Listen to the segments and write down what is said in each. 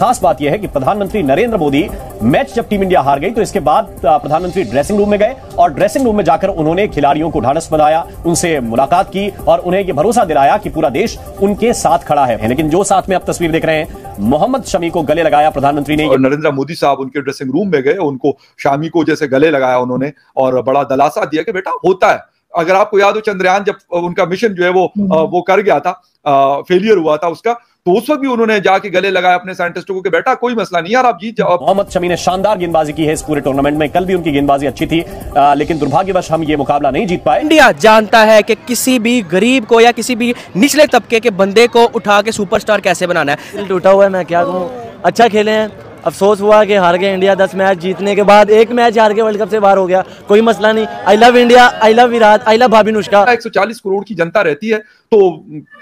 खास बात यह है कि प्रधानमंत्री नरेंद्र मोदी मैच जब टीम इंडिया हार गई तो इसके बाद प्रधानमंत्री ड्रेसिंग रूम में गए और ड्रेसिंग रूम में जाकर उन्होंने खिलाड़ियों को ढांढस बनाया उनसे मुलाकात की और उन्हें यह भरोसा दिलाया कि पूरा देश उनके साथ खड़ा है। लेकिन जो साथ में आप तस्वीर देख रहे हैं मोहम्मद शमी को गले लगाया प्रधानमंत्री ने। और नरेंद्र मोदी साहब उनके ड्रेसिंग रूम में गए उनको शामी को जैसे गले लगाया उन्होंने और बड़ा दलासा दिया कि बेटा होता है। अगर आपको याद हो चंद्रयान जब उनका मिशन जो है वो वो कर गया था फेलियर हुआ था उसका तो उस वक्त भी उन्होंने जाके गले लगाया अपने साइंटिस्टों को कि बेटा कोई मसला नहीं यार आप जीत जाओ। मोहम्मद शमी ने शानदार गेंदबाजी की है इस पूरे टूर्नामेंट में। कल भी उनकी गेंदबाजी अच्छी थी आ, लेकिन दुर्भाग्यवश हम ये मुकाबला नहीं जीत पाए। इंडिया जानता है कि किसी भी गरीब को या किसी भी निचले तबके के बंदे को उठा के सुपरस्टार कैसे बनाना है। टूटा हुआ है मैं क्या कहूँ? अच्छा खेले हैं। अफसोस हुआ कि हार गए इंडिया दस मैच जीतने के बाद एक मैच हार के वर्ल्ड कप से बाहर हो गया। कोई मसला नहीं। I love India I love Virat I love भाभी नुष्का। 140 करोड़ की जनता रहती है। तो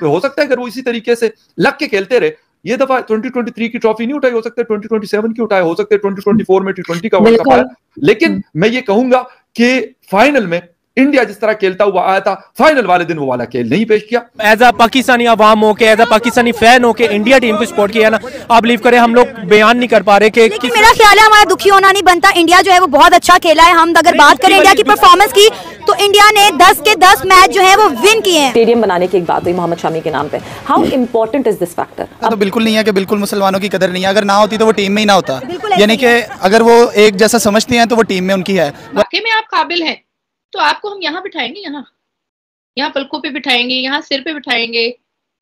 हो सकता है अगर वो इसी तरीके से लग के खेलते रहे ये दफ़ा 2023 की ट्रॉफी नहीं उठाई हो सकता है 2027 की उठाए हो सकता है 2024 में टी का वर्ल्ड कप आया। लेकिन मैं ये कहूँगा कि फाइनल में इंडिया जिस तरह खेलता हुआ आया था फाइनल वाले दिन वो वाला खेल नहीं पेश किया। एज अ पाकिस्तानी अवाम हो के एज अ पाकिस्तानी फ़ैन हो के इंडिया टीम को सपोर्ट किया ना आप बिलीव करें हम लोग बयान नहीं कर पा रहे कि मेरा ख्याल है हमारा दुखी होना नहीं बनता। इंडिया जो है वो बहुत अच्छा खेला है। हम अगर बात करें इंडिया की परफॉर्मेंस की तो इंडिया ने 10 के 10 मैच जो है वो विन किए हैं। स्टेडियम बनाने की एक बात हुई मोहम्मद शामी के नाम पे। How important is this factor तो बिल्कुल नहीं है कि बिल्कुल मुसलमानों की कदर नहीं है। अगर ना होती तो वो टीम में ही ना होता। यानी कि अगर वो एक जैसा समझते हैं तो वो टीम में उनकी है। वाकई में आप काबिल हैं। तो आपको हम यहाँ बिठाएँगे यहाँ। यहाँ पलकों पे बिठाएँगे यहाँ सिर पे बिठाएँगे।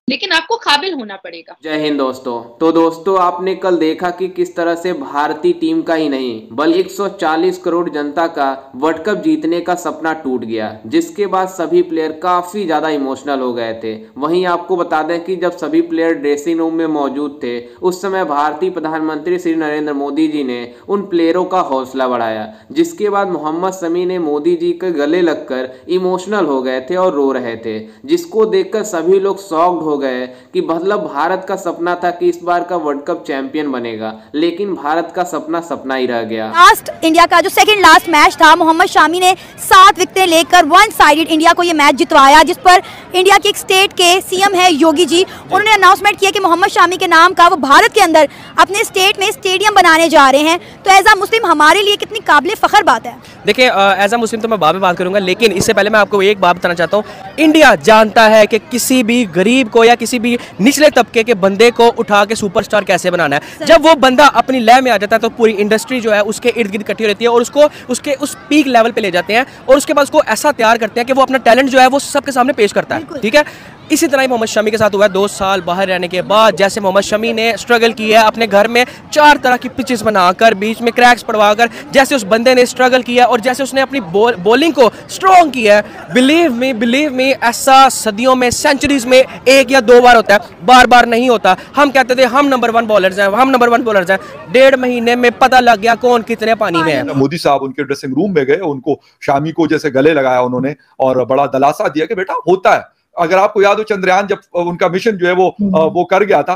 लेकिन आपको काबिल होना पड़ेगा। जय हिंद दोस्तों। तो दोस्तों, आपने कल देखा कि किस तरह से भारतीय टीम का ही नहीं बल 140 करोड़ जनता का वर्ल्ड कप जीतने का सपना टूट गया, जिसके बाद सभी प्लेयर काफ़ी ज़्यादा इमोशनल हो गए थे। वहीं आपको बता दें कि जब सभी प्लेयर ड्रेसिंग रूम में मौजूद थे, उस समय भारतीय प्रधानमंत्री श्री नरेंद्र मोदी जी ने उन प्लेयरों का हौसला बढ़ाया, जिसके बाद मोहम्मद समी ने मोदी जी के गले लगकर इमोशनल हो गए थे और रो रहे थे, जिसको देखकर सभी लोग सॉक्ड हो गए कि मतलब भारत का सपना था कि इस बार का वर्ल्ड कप चैंपियन बनेगा लेकिन भारत का सपना सपना ही रह गया। लास्ट इंडिया का जो सेकंड लास्ट मैच था मोहम्मद शामी ने सात विकेटें लेकर वन साइडेड इंडिया को ये मैच जितवाया जिस पर इंडिया के एक स्टेट के सीएम है योगी जी उन्होंने अनाउंसमेंट किया कि मोहम्मद शामी के नाम का वो भारत के अंदर अपने स्टेट में स्टेडियम बनाने जा रहे हैं। तो एज अ मुस्लिम हमारे लिए कितनी काबिल फखर बात है। देखिए एज अ मुस्लिम तो मैं बाद में बात करूँगा लेकिन इससे पहले मैं आपको एक बात बताना चाहता हूँ। इंडिया जानता है कि किसी भी गरीब को या किसी भी निचले तबके के बंदे को उठा के सुपरस्टार कैसे बनाना है? जब वो बंदा अपनी लय में आ जाता है तो पूरी इंडस्ट्री जो है उसके इर्द गिर्द इकट्ठी रहती है और उसको उसके उस पीक लेवल पे ले जाते हैं और उसके बाद उसको ऐसा तैयार करते हैं कि वो अपना टैलेंट जो है वो सबके सामने पेश करता है। ठीक है? इसी तरह ही मोहम्मद शमी के साथ हुआ है। दो साल बाहर रहने के बाद जैसे मोहम्मद शमी ने स्ट्रगल किया है अपने घर में चार तरह की पिचेस बनाकर बीच में क्रैक्स पड़वाकर जैसे उस बंदे ने स्ट्रगल किया और जैसे उसने अपनी बॉलिंग को स्ट्रॉन्ग किया है। बिलीव मी बिलीव मी ऐसा सदियों में सेंचुरीज में एक या दो बार होता है बार बार नहीं होता। हम कहते थे हम नंबर वन बॉलर्स हैं हम नंबर वन बॉलर्स हैं। डेढ़ महीने में पता लग गया कौन कितने पानी में है। मोदी साहब उनके ड्रेसिंग रूम में गए उनको शामी को जैसे गले लगाया उन्होंने और बड़ा दलासा दिया कि बेटा होता है। अगर आपको याद हो चंद्रयान जब उनका मिशन जो है वो हम्म। वो कर गया था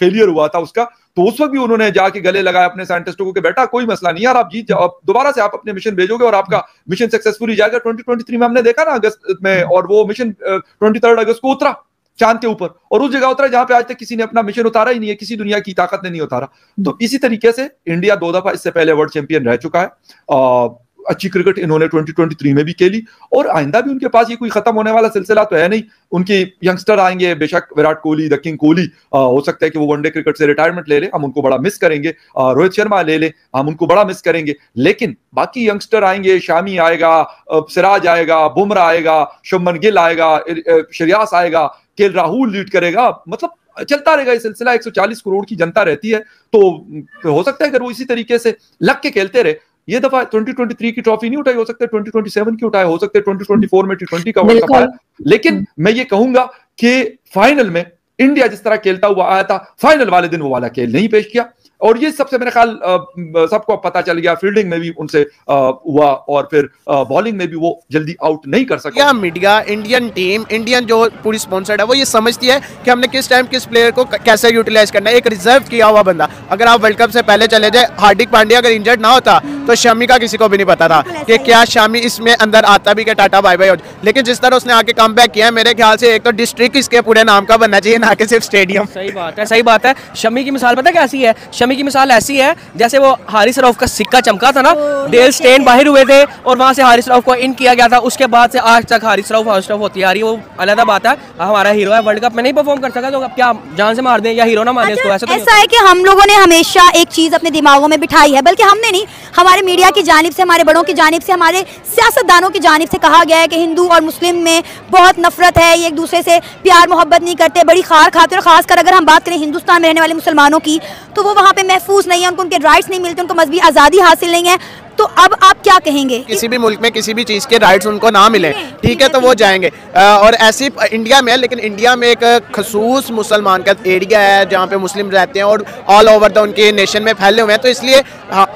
फेलियर हुआ था उसका तो उस वक्त भी उन्होंने जाके गले लगाया अपने साइंटिस्टों को कि बेटा कोई मसला नहीं यार आप जीत जाओ। दोबारा से आप अपने मिशन भेजोगे और आपका मिशन सक्सेसफुली जाएगा। 2023 में हमने देखा ना अगस्त में और वो मिशन ट्वेंटी अगस्त को उतरा। चाँद के ऊपर। और उस जगह उतरा जहाँ पे आज तक किसी ने अपना मिशन उतारा ही नहीं है, किसी दुनिया की ताकत ने नहीं उतारा। तो इसी तरीके से इंडिया दो दफ़ा इससे पहले वर्ल्ड चैंपियन रह चुका है। अच्छी क्रिकेट इन्होंने 2023 में भी खेली। और आइंदा भी उनके पास ये कोई खत्म होने वाला सिलसिला तो है नहीं। उनके यंगस्टर आएँगे, बेशक विराट कोहली द किंग कोहली हो सकता है कि वो वनडे क्रिकेट से रिटायरमेंट ले ले। हम उनको बड़ा मिस करेंगे। रोहित शर्मा ले ले। हम उनको बड़ा मिस करेंगे। लेकिन बाकी यंगस्टर आएँगे, शामी आएगा सिराज आएगा, बुमराह आएगा, शुभमन गिल आएगा श्रेयास आएगा। के राहुल लीड करेगा मतलब चलता रहेगा ये सिलसिला 140 करोड़ की जनता रहती है तो हो सकता है अगर वो इसी तरीके से लग के खेलते रहे। ये दफ़ा 2023 की ट्रॉफी नहीं उठाई हो सकता है 2027 की उठाए हो सकते हैं 2024 में टी का वर्ल्ड कप आया। लेकिन मैं ये कहूँगा कि फाइनल में इंडिया जिस तरह खेलता हुआ आया था फाइनल वाले दिन वो वाला खेल नहीं पेश किया। और ये सबसे मेरे ख्याल सबको पता चल गया फील्डिंग में भी उनसे हुआ और फिर बॉलिंग में भी वो जल्दी आउट नहीं कर सकता मीडिया इंडियन टीम इंडियन जो पूरी स्पॉन्सर्ड है, वो ये समझती है कि हमने किस टाइम किस प्लेयर को कैसे यूटिलाइज करना है। एक रिज़र्व किया हुआ बंदा। अगर आप वर्ल्ड कप से पहले चले जाए, हार्दिक पांड्या अगर इंजर्ड ना होता तो शमी का किसी को भी नहीं पता था कि क्या शामी इसमें अंदर आता भी क्या टाटा बाय बाय लेकिन जिस तरह उसने आके कम बैक किया है मेरे ख्याल से एक तो डिस्ट्रिक्ट इसके पूरे नाम का बनना चाहिए ना कि सिर्फ़ स्टेडियम सही बात है सही बात है। शमी की मिसाल पता कैसी है? शमी की मिसाल ऐसी है जैसे वो हारिस रऊफ का सिक्का चमका था ना डेल स्टेन बाहर हुए थे और वहाँ से हारिस रऊफ को इन किया गया था। उसके बाद से आज तक हारिस रऊफ हारिस रऊफ होती आ रही है। वो अलग बात है हमारा हीरो है वर्ल्ड कप में नहीं परफॉर्म कर सका तो क्या जान से मार दें या हीरो ना माने उसको ऐसा तो ऐसा है कि हम लोगों ने हमेशा एक चीज़ अपने दिमागों में बिठाई है बल्कि हमने नहीं हमारे मीडिया की जानब से, हमारे बड़ों की जानब से, हमारे सियासतदानों की जानब से कहा गया है कि हिंदू और मुस्लिम में बहुत नफरत है ये एक दूसरे से प्यार, मोहब्बत नहीं करते, बड़ी खार खाते और खासकर अगर हम बात करें हिंदुस्तान में रहने वाले मुसलमानों की तो वो वहाँ पर महफूज नहीं है, उनको उनके राइट्स नहीं मिलते, उनको मजहबी आज़ादी हासिल नहीं है। तो अब आप क्या कहेंगे? किसी भी मुल्क में किसी भी चीज़ के राइट्स उनको ना मिले। ठीक है तो वो जाएँगे। और ऐसी इंडिया में लेकिन इंडिया में एक खसूस मुसलमान का एरिया है जहाँ पे मुस्लिम रहते हैं और ऑल ओवर द उनके नेशन में फैले हुए हैं। तो इसलिए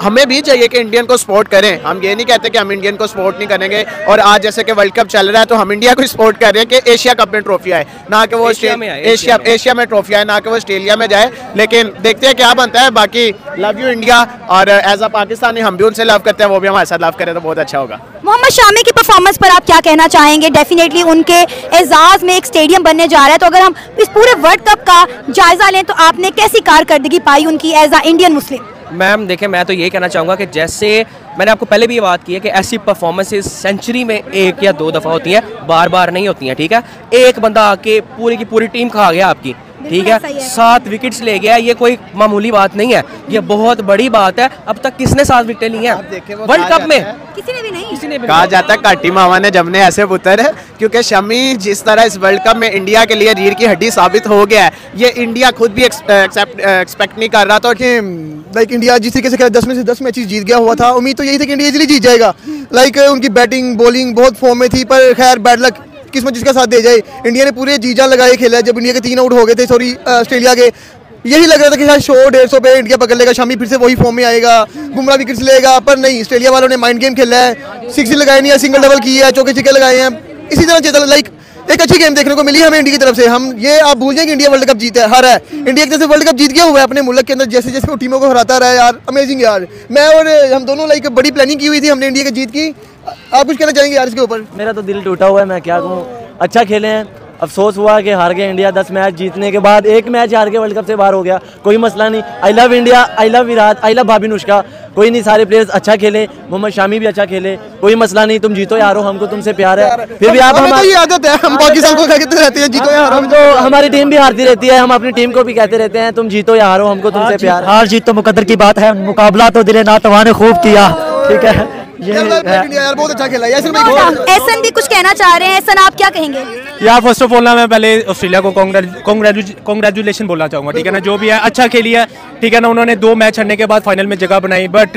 हमें भी चाहिए कि इंडियन को सपोर्ट करें। हम ये नहीं कहते कि हम इंडियन को सपोर्ट नहीं करेंगे। और आज जैसे कि वर्ल्ड कप चल रहा है तो हम इंडिया को सपोर्ट कर रहे हैं कि एशिया कप में ट्रॉफी आए। ना कि वो एशिया में आए, एशिया एशिया में। एशिया में ट्रॉफी आए ना कि वो ऑस्ट्रेलिया में जाए। लेकिन देखते हैं क्या बनता है। बाकी लव यू इंडिया और एज अ पाकिस्तानी हम भी उनसे लव करते हैं वो भी हमारे साथ लव करें तो बहुत अच्छा होगा। मोहम्मद शामी की परफॉर्मेंस पर आप क्या कहना चाहेंगे? डेफिनेटली उनके एजाज में एक स्टेडियम बनने जा रहा है तो अगर हम इस पूरे वर्ल्ड कप का जायजा लें तो आपने कैसी कारकर्दगी पाई उनकी as a Indian Muslim ma'am देखें मैं तो ये कहना चाहूँगा कि जैसे मैंने आपको पहले भी ये बात की है कि ऐसी परफॉर्मेंसेस सेंचुरी में एक या दो दफ़ा होती हैं बार बार नहीं होती हैं ठीक है? एक बंदा आके पूरी की पूरी टीम खा गया आपकी। ठीक है? है। सात विकेट्स ले गया ये कोई मामूली बात नहीं है। ये बहुत बड़ी बात है। अब तक किसने सात विकेट ली हैं? वर्ल्ड कप में। किसी ने भी नहीं। किसी ने भी कहा जाता है काटी मामा ने जमने ऐसे पुत्र है क्योंकि शमी जिस तरह इस वर्ल्ड कप में इंडिया के लिए रीढ़ की हड्डी साबित हो गया है ये इंडिया खुद भी एक्सपेक्ट नहीं कर रहा था कि लाइक इंडिया जिस तरीके से दस में से दस मैचेस जीत गया हुआ था। उम्मीद तो यही थी कि इंडिया इजीली जीत जाएगा। लाइक उनकी बैटिंग बॉलिंग बहुत फॉर्म में थी पर खैर बैड लक किस्मत जिसका साथ दे जाए। इंडिया ने पूरे जीजा लगाए, खेला जब इंडिया के तीन आउट हो गए थे सॉरी ऑस्ट्रेलिया के। यही लग रहा था कि शायद सौ डेढ़ सौ पे इंडिया पकड़ लेगा, शामी फिर से वही फॉर्म में आएगा, बुमराह विकेट लेगा, पर नहीं ऑस्ट्रेलिया वालों ने माइंड गेम खेला है। सिक्स लगाए नहीं है सिंगल डबल किया है, चौके छिके लगाए हैं। इसी तरह चेता लाइक एक अच्छी गेम देखने को मिली हमें इंडिया की तरफ़ से। हम ये आप भूल जाए कि इंडिया वर्ल्ड कप जीता है, हर है। इंडिया की तरफ़ से वर्ल्ड कप जीत गया हुआ है अपने मुल्क के अंदर। जैसे जैसे वो टीमों को हराता रहा है यार अमेजिंग यार। मैं और हम दोनों लाइक बड़ी प्लानिंग की हुई थी, हमने इंडिया की जीत की। आप कुछ कहना चाहेंगे यार इसके ऊपर? मेरा तो दिल टूटा हुआ है, मैं क्या कहूँ? अच्छा खेले हैं। अफसोस हुआ कि हार गए इंडिया दस मैच जीतने के बाद एक मैच हार के वर्ल्ड कप से बाहर हो गया। कोई मसला नहीं। I love India I love Virat I love भाभी नुष्का कोई नहीं सारे प्लेयर्स अच्छा खेले मोहम्मद शामी भी अच्छा खेले। कोई मसला नहीं तुम जीतो यारो हमको तुमसे प्यार है। फिर भी आप हमें हम तो आदत है हम पाकिस्तान को कहते रहते हैं जीतो यार हम तो हमारी टीम भी हारती रहती है हम अपनी टीम को भी कहते रहते हैं तुम जीतो या हारो हमको तुमसे प्यार हार जीत तो मुकद्दर की बात है मुकाबला तो दिले नातवा ने खूब किया ठीक है? यार बहुत अच्छा खेला है। भाई एसन भी कुछ कहना चाह रहे हैं? एसन आप क्या कहेंगे? यार फ़र्स्ट ऑफ़ ऑल ना मैं पहले ऑस्ट्रेलिया को कॉन्ग्रेचुलेशन बोलना चाहूँगा ठीक है ना? जो भी है अच्छा खेली है ठीक है ना? उन्होंने दो मैच हरने के बाद फाइनल में जगह बनाई बट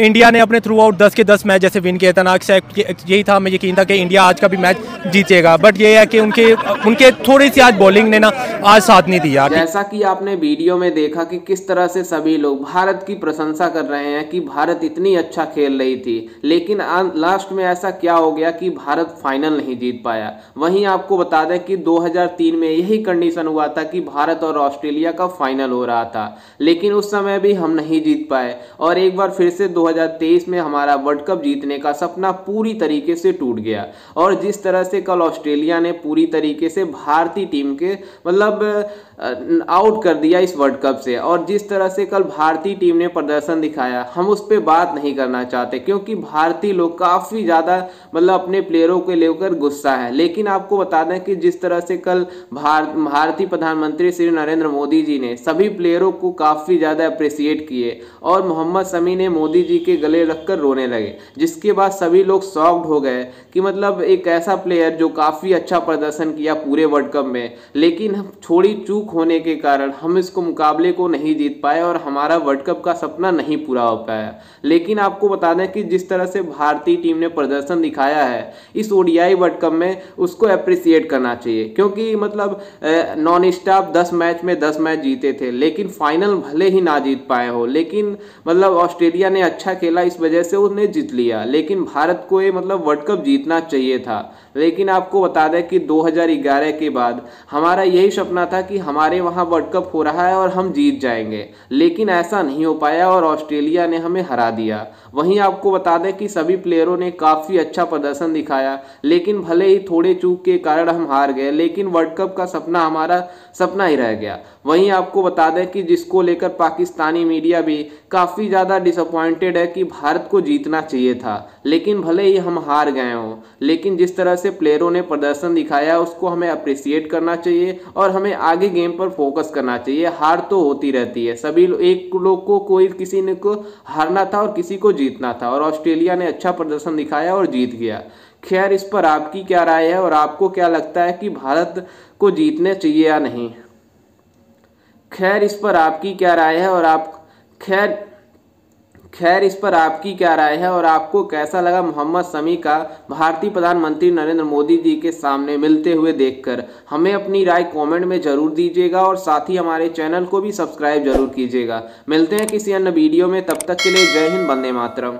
इंडिया ने अपने थ्रू आउट दस के दस मैच जैसे विन किया था ना एक्सेप्ट यही था हमें यकीन था कि इंडिया आज का भी मैच जीतेगा। बट ये है कि उनके उनके थोड़ी सी आज बॉलिंग ने ना आज साथ नहीं दी यार जैसा कि आपने वीडियो में देखा कि किस तरह से सभी लोग भारत की प्रशंसा कर रहे हैं कि भारत इतनी अच्छा खेल रही थी। लेकिन लास्ट में ऐसा क्या हो गया कि भारत फाइनल नहीं जीत पाया? वहीं आपको बता दें कि 2003 में यही कंडीशन हुआ था कि भारत और ऑस्ट्रेलिया का फाइनल हो रहा था। लेकिन उस समय भी हम नहीं जीत पाए। और एक बार फिर से 2023 में हमारा वर्ल्ड कप जीतने का सपना पूरी तरीके से टूट गया। और जिस तरह से कल ऑस्ट्रेलिया ने पूरी तरीके से भारतीय टीम के मतलब आउट कर दिया इस वर्ल्ड कप से। और जिस तरह से कल भारतीय टीम ने प्रदर्शन दिखाया, हम उस पर बात नहीं करना चाहते, क्योंकि भारतीय लोग काफ़ी ज़्यादा मतलब अपने प्लेयरों को लेकर गुस्सा है। लेकिन आपको बता दें कि जिस तरह से कल भार, भारतीय प्रधानमंत्री श्री नरेंद्र मोदी जी ने सभी प्लेयरों को काफ़ी ज़्यादा अप्रिसिएट किए और मोहम्मद शमी ने मोदी जी के गले रखकर रोने लगे, जिसके बाद सभी लोग सॉक्ड हो गए कि मतलब एक ऐसा प्लेयर जो काफ़ी अच्छा प्रदर्शन किया पूरे वर्ल्ड कप में। लेकिन थोड़ी चूक होने के कारण हम इसको मुकाबले को नहीं जीत पाए और हमारा वर्ल्ड कप का सपना नहीं पूरा हो पाया। लेकिन आपको बता दें कि जिस तरह से भारतीय टीम ने प्रदर्शन दिखाया है, इस ओडीआई वर्ल्ड कप में उसको अप्रिसिएट करना चाहिए। क्योंकि मतलब नॉन स्टॉप दस मैच में दस मैच जीते थे, लेकिन फाइनल भले ही ना जीत पाए हो, लेकिन मतलब ऑस्ट्रेलिया ने अच्छा खेला, इस वजह से उसने जीत लिया। लेकिन भारत को ये मतलब वर्ल्ड कप जीतना चाहिए था। लेकिन आपको बता दें कि 2011 के बाद हमारा यही सपना था कि हमारे वहाँ वर्ल्ड कप हो रहा है और हम जीत जाएँगे, लेकिन ऐसा नहीं हो पाया और ऑस्ट्रेलिया ने हमें हरा दिया। वहीं आपको बता दें कि सभी प्लेयरों ने काफ़ी अच्छा प्रदर्शन दिखाया, लेकिन भले ही थोड़े चूक के कारण हम हार गए, लेकिन वर्ल्ड कप का सपना हमारा सपना ही रह गया। वहीं आपको बता दें कि जिसको लेकर पाकिस्तानी मीडिया भी काफ़ी ज़्यादा डिसअपॉइंटेड है कि भारत को जीतना चाहिए था। लेकिन भले ही हम हार गए हों, लेकिन जिस तरह से प्लेयरों ने प्रदर्शन दिखाया, उसको हमें अप्रिसिएट करना चाहिए और हमें आगे गेम पर फोकस करना चाहिए। हार तो होती रहती है। सभी एक लोग को कोई किसी ने को हारना था और किसी को जीतना था और ऑस्ट्रेलिया ने अच्छा प्रदर्शन दिखाया और जीत गया। खैर, इस पर आपकी क्या राय है और आपको क्या लगता है कि भारत को जीतने चाहिए या नहीं? खैर इस पर आपकी क्या राय है और आप खैर खैर इस पर आपकी क्या राय है और आपको कैसा लगा मोहम्मद शमी का भारतीय प्रधानमंत्री नरेंद्र मोदी जी के सामने मिलते हुए देखकर? हमें अपनी राय कमेंट में ज़रूर दीजिएगा और साथ ही हमारे चैनल को भी सब्सक्राइब ज़रूर कीजिएगा। मिलते हैं किसी अन्य वीडियो में, तब तक के लिए जय हिंद बंदे मातरम।